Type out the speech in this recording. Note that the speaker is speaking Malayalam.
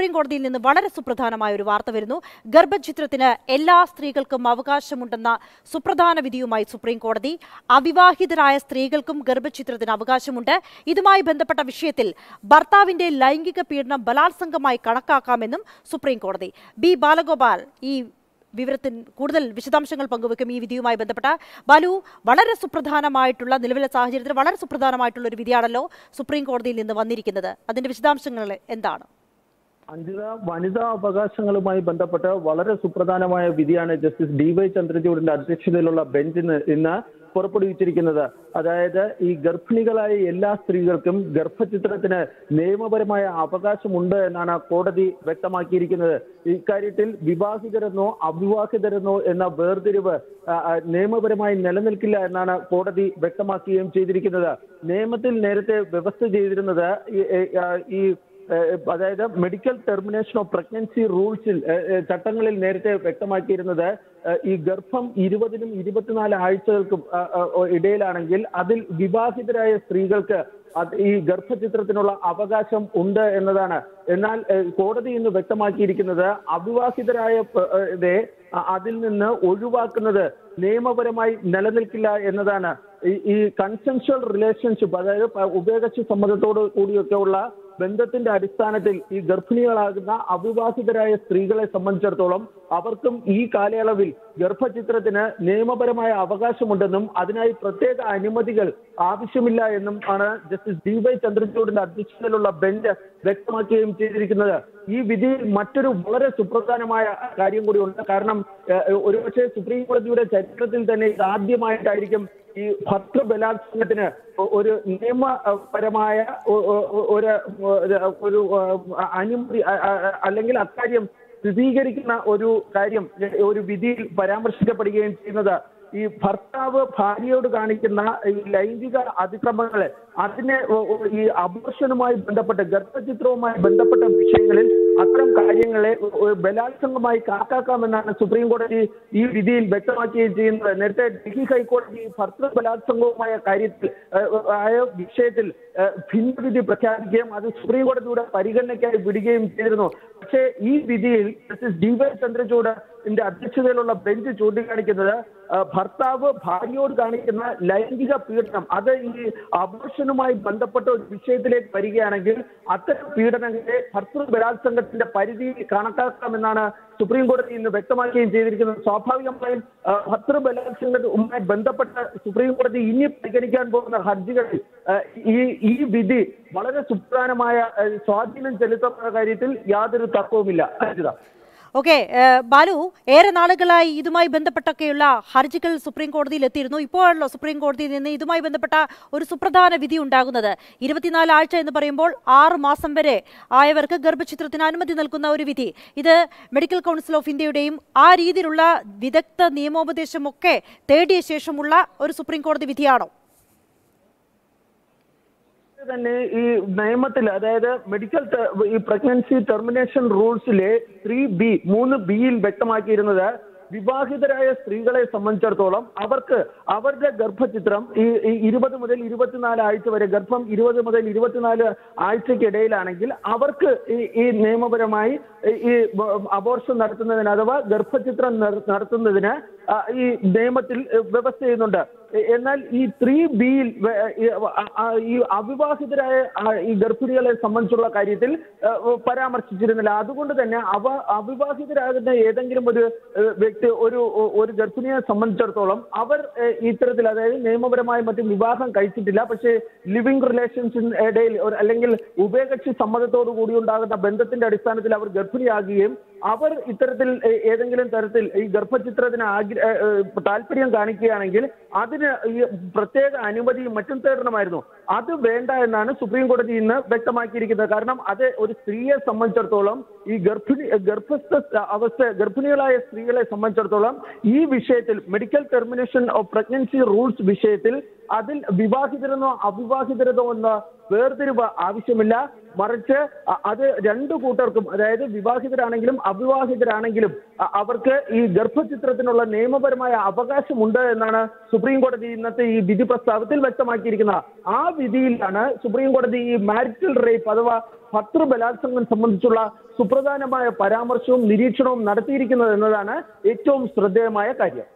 സുപ്രീം കോടതിയിൽ നിന്ന് വളരെ സുപ്രധാനമായ ഒരു വാർത്ത വരുന്നു. ഗർഭചിത്രത്തിന് എല്ലാ സ്ത്രീകൾക്കും അവകാശമുണ്ടെന്ന സുപ്രധാന വിധിയുമായി സുപ്രീം കോടതി. അവിവാഹിതരായ സ്ത്രീകൾക്കും ഗർഭചിത്രത്തിന് അവകാശമുണ്ട്. ഇതുമായി ബന്ധപ്പെട്ട വിഷയത്തിൽ ഭർത്താവിന്റെ ലൈംഗിക പീഡനം ബലാത്സംഗമായി കണക്കാക്കാമെന്നും സുപ്രീം കോടതി. ബി. ബാലഗോപാൽ ഈ വിവരത്തിൽ കൂടുതൽ വിശദാംശങ്ങൾ പങ്കുവെക്കും ഈ വിധിയുമായി ബന്ധപ്പെട്ട. ബാലു വളരെ സുപ്രധാനമായിട്ടുള്ള നിലവിലെ സാഹചര്യത്തിൽ വളരെ സുപ്രധാനമായിട്ടുള്ള ഒരു വിധിയാണല്ലോ സുപ്രീം കോടതിയിൽ നിന്ന് വന്നിരിക്കുന്നത്. അതിന്റെ വിശദാംശങ്ങൾ എന്താണ്? അഞ്ജിത വനിതാ അവകാശങ്ങളുമായി ബന്ധപ്പെട്ട് വളരെ സുപ്രധാനമായ വിധിയാണ് ജസ്റ്റിസ് ഡി വൈ ചന്ദ്രചൂഡിന്റെ അധ്യക്ഷതയിലുള്ള ബെഞ്ച് ഇന്ന് പുറപ്പെടുവിച്ചിരിക്കുന്നത്. അതായത് ഈ ഗർഭിണികളായ എല്ലാ സ്ത്രീകൾക്കും ഗർഭചിത്രത്തിന് നിയമപരമായ അവകാശമുണ്ട് എന്നാണ് കോടതി വ്യക്തമാക്കിയിരിക്കുന്നത്. ഇക്കാര്യത്തിൽ വിവാഹിതരെന്നോ അവിവാഹിതരെന്നോ എന്ന വേർതിരിവ് നിയമപരമായി നിലനിൽക്കില്ല എന്നാണ് കോടതി വ്യക്തമാക്കുകയും ചെയ്തിരിക്കുന്നത്. നിയമത്തിൽ നേരത്തെ വ്യവസ്ഥ ചെയ്തിരുന്നത് ഈ- അതായത് മെഡിക്കൽ ടെർമിനേഷൻ ഓഫ് പ്രഗ്നൻസി റൂൾസിൽ ചട്ടങ്ങളിൽ നേരത്തെ വ്യക്തമാക്കിയിരുന്നത് ഈ ഗർഭം ഇരുപതിനും ഇരുപത്തിനാല് ആഴ്ചകൾക്കും ഇടയിലാണെങ്കിൽ അതിൽ വിവാഹിതരായ സ്ത്രീകൾക്ക് ഈ ഗർഭചിത്രത്തിനുള്ള അവകാശം ഉണ്ട് എന്നതാണ്. എന്നാൽ കോടതി ഇന്ന് വ്യക്തമാക്കിയിരിക്കുന്നത് അവിവാഹിതരായ അതിൽ നിന്ന് ഒഴിവാക്കുന്നത് നിയമപരമായി നിലനിൽക്കില്ല എന്നതാണ്. ഈ- കൺസെൻഷ്വൽ റിലേഷൻഷിപ്പ് അതായത് ഉഭയകക്ഷി സമ്മതത്തോട് കൂടിയൊക്കെയുള്ള ബന്ധത്തിന്റെ അടിസ്ഥാനത്തിൽ ഈ ഗർഭിണികളാകുന്ന അവിവാഹിതരായ സ്ത്രീകളെ സംബന്ധിച്ചിടത്തോളം അവർക്കും ഈ കാലയളവിൽ ഗർഭചിത്രത്തിന് നിയമപരമായ അവകാശമുണ്ടെന്നും അതിനായി പ്രത്യേക അനുമതികൾ ആവശ്യമില്ല എന്നും ആണ് ജസ്റ്റിസ് ഡി വൈ ചന്ദ്രചൂഡിന്റെ അധ്യക്ഷതയിലുള്ള ബെഞ്ച് വ്യക്തമാക്കുകയും ചെയ്തിരിക്കുന്നത്. ഈ വിധിയിൽ മറ്റൊരു വളരെ സുപ്രധാനമായ കാര്യം കൂടിയുണ്ട്. കാരണം ഒരുപക്ഷെ സുപ്രീം കോടതിയുടെ ചരിത്രത്തിൽ തന്നെ ഇത് ആദ്യമായിട്ടായിരിക്കും ഈ ഭക്ത ബലാത്സംഗത്തിന് ഒരു നിയമപരമായ ഒരു ഒരു അനുമതി അല്ലെങ്കിൽ അക്കാര്യം സ്ഥിരീകരിക്കുന്ന ഒരു കാര്യം ഒരു വിധിയിൽ പരാമർശിക്കപ്പെടുകയും ചെയ്യുന്നത് ഈ ഭർത്താവ് ഭാര്യയോട് കാണിക്കുന്ന ഈ ലൈംഗിക അതിക്രമങ്ങളെ അതിനെ ഈ അബോർഷനുമായി ബന്ധപ്പെട്ട ഗർഭചിത്രവുമായി ബന്ധപ്പെട്ട വിഷയങ്ങളിൽ അത്തരം കാര്യങ്ങളെ ബലാത്സംഗമായി കണക്കാക്കാമെന്നാണ് സുപ്രീം കോടതി ഈ വിധിയിൽ വ്യക്തമാക്കുകയും ചെയ്യുന്നത്. നേരത്തെ ഡൽഹി ഹൈക്കോടതി ഭർത്തൃ ബലാത്സംഗവുമായ കാര്യത്തിൽ ആയ വിഷയത്തിൽ ഭിന്നവിധി പ്രഖ്യാപിക്കുകയും അത് സുപ്രീം കോടതിയുടെ പരിഗണനയ്ക്കായി വിടുകയും ചെയ്തിരുന്നു. പക്ഷേ ഈ വിധിയിൽ ജസ്റ്റിസ് ഡി വൈ ചന്ദ്രചൂഡിന്റെ അധ്യക്ഷതയിലുള്ള ബെഞ്ച് ചൂണ്ടിക്കാണിക്കുന്നത് ഭർത്താവ് ഭാര്യയോട് കാണിക്കുന്ന ലൈംഗിക പീഡനം അത് ഈ അബോർഷനുമായി ബന്ധപ്പെട്ട ഒരു വിഷയത്തിലേക്ക് വരികയാണെങ്കിൽ അത്തരം പീഡനങ്ങളെ ഭർത്തൃ ബലാത്സംഗത്തിന്റെ പരിധി കണക്കാക്കാമെന്നാണ് സുപ്രീം കോടതി ഇന്ന് വ്യക്തമാക്കുകയും ചെയ്തിരിക്കുന്നത് സ്വാഭാവികമായും ഭർത്തൃ ബലാത്സംഗവുമായി ബന്ധപ്പെട്ട സുപ്രീം കോടതി ഇനി പരിഗണിക്കാൻ പോകുന്ന ഹർജികളിൽ ഈ ഈ വിധി വളരെ സുപ്രധാനമായ സ്വാധീനം ചെലുത്തുന്ന കാര്യത്തിൽ യാതൊരു തർക്കവുമില്ല. അജിത ഓക്കെ ബാലു ഏറെ നാളുകളായി ഇതുമായി ബന്ധപ്പെട്ടൊക്കെയുള്ള ഹർജികൾ സുപ്രീം കോടതിയിൽ എത്തിയിരുന്നു. ഇപ്പോഴാണല്ലോ സുപ്രീം കോടതിയിൽ നിന്ന് ഇതുമായി ബന്ധപ്പെട്ട ഒരു സുപ്രധാന വിധി ഉണ്ടാകുന്നത്. ഇരുപത്തിനാല് ആഴ്ച എന്ന് പറയുമ്പോൾ ആറ് മാസം വരെ ആയവർക്ക് ഗർഭചിത്രത്തിന് അനുമതി നൽകുന്ന ഒരു വിധി. ഇത് മെഡിക്കൽ കൗൺസിൽ ഓഫ് ഇന്ത്യയുടെയും ആ രീതിയിലുള്ള വിദഗ്ധ നിയമോപദേശമൊക്കെ തേടിയ ശേഷമുള്ള ഒരു സുപ്രീം കോടതി വിധിയാണോ? തന്നെ ഈ നിയമത്തിൽ അതായത് മെഡിക്കൽ ഈ പ്രഗ്നൻസി ടെർമിനേഷൻ റൂൾസിലെ ത്രീ ബി മൂന്ന് ബിയിൽ വ്യക്തമാക്കിയിരുന്നത് വിവാഹിതരായ സ്ത്രീകളെ സംബന്ധിച്ചിടത്തോളം അവർക്ക് അവരുടെ ഗർഭചിത്രം ഈ ഇരുപത് മുതൽ ഇരുപത്തിനാല് ആഴ്ച വരെ ഗർഭം ഇരുപത് മുതൽ ഇരുപത്തിനാല് ആഴ്ചക്കിടയിലാണെങ്കിൽ അവർക്ക് ഈ ഈ നിയമപരമായി ഈ- അബോർഷൻ നടത്തുന്നതിന് അഥവാ ഗർഭചിത്രം നട- നടത്തുന്നതിന് ഈ നിയമത്തിൽ വ്യവസ്ഥ ചെയ്യുന്നുണ്ട്. എന്നാൽ ഈ ത്രീ ബിയിൽ ഈ അവിവാഹിതരായ ഈ ഗർഭിണികളെ സംബന്ധിച്ചുള്ള കാര്യത്തിൽ പരാമർശിച്ചിരുന്നില്ല. അതുകൊണ്ട് തന്നെ അവ അവിവാഹിതരാകുന്ന ഏതെങ്കിലും ഒരു വ്യക്തി ഒരു ഒരു ഗർഭിണിയെ സംബന്ധിച്ചിടത്തോളം അവർ ഇത്തരത്തിൽ അതായത് നിയമപരമായി മറ്റും വിവാഹം കഴിച്ചിട്ടില്ല. പക്ഷേ ലിവിംഗ് റിലേഷൻസിന് ഇടയിൽ അല്ലെങ്കിൽ ഉഭയകക്ഷി സമ്മതത്തോടു കൂടി ഉണ്ടാകുന്ന ബന്ധത്തിന്റെ അടിസ്ഥാനത്തിൽ അവർ ഗർഭിണിയാകുകയും അവർ ഇത്തരത്തിൽ ഏതെങ്കിലും തരത്തിൽ ഈ ഗർഭചിത്രത്തിന് ആഗ്ര ഏ, ഏ, താല്പര്യം കാണിക്കുകയാണെങ്കിൽ അതിന് ഈ പ്രത്യേക അനുമതിയും മറ്റും തേടണമായിരുന്നു. അത് വേണ്ട എന്നാണ് സുപ്രീം കോടതി ഇന്ന് വ്യക്തമാക്കിയിരിക്കുന്നത്. കാരണം അത് ഒരു സ്ത്രീയെ സംബന്ധിച്ചിടത്തോളം ഈ ഗർഭിണി ഗർഭസ്ഥ അവസ്ഥ ഗർഭിണികളായ സ്ത്രീകളെ സംബന്ധിച്ചിടത്തോളം ഈ വിഷയത്തിൽ medical termination of pregnancy rules വിഷയത്തിൽ അതിൽ വിവാഹിതരെന്നോ അവിവാഹിതരെന്നോ എന്ന വേർതിരിവ് ആവശ്യമില്ല. മറിച്ച് അത് രണ്ടു കൂട്ടർക്കും അതായത് വിവാഹിതരാണെങ്കിലും അവിവാഹിതരാണെങ്കിലും അവർക്ക് ഈ ഗർഭചിത്രത്തിനുള്ള നിയമപരമായ അവകാശമുണ്ട് എന്നാണ് സുപ്രീം കോടതി ഇന്നത്തെ ഈ വിധി പ്രസ്താവത്തിൽ വ്യക്തമാക്കിയിരിക്കുന്നത് ആ വിധിയിലാണ് സുപ്രീം കോടതി ഈ മാരിറ്റൽ റേപ്പ് അഥവാ ഭർത്തൃ ബലാത്സംഗം സംബന്ധിച്ചുള്ള സുപ്രധാനമായ പരാമർശവും നിരീക്ഷണവും നടത്തിയിരിക്കുന്നത് എന്നതാണ് ഏറ്റവും ശ്രദ്ധേയമായ കാര്യം.